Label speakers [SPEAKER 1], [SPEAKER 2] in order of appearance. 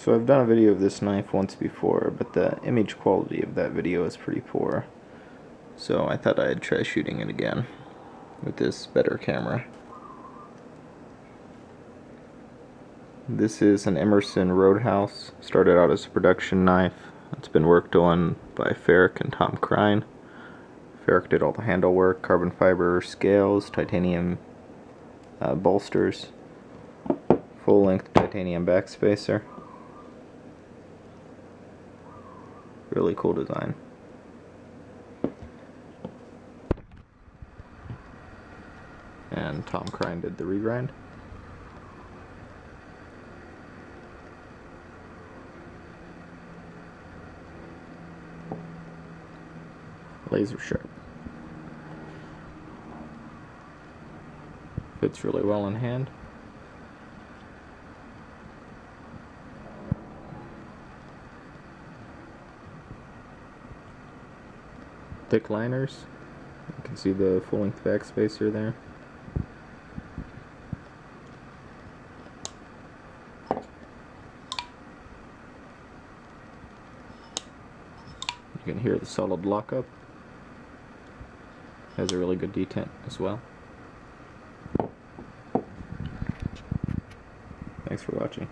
[SPEAKER 1] So I've done a video of this knife once before, but the image quality of that video is pretty poor. So I thought I'd try shooting it again with this better camera. This is an Emerson Roadhouse. Started out as a production knife. It's been worked on by Ferrrk and Tom Krein. Ferrrk did all the handle work, carbon fiber scales, titanium uh, bolsters, full length titanium backspacer. Really cool design. And Tom Krein did the regrind. Laser sharp. Fits really well in hand. Thick liners. You can see the full length backspacer there. You can hear the solid lockup. Has a really good detent as well. Thanks for watching.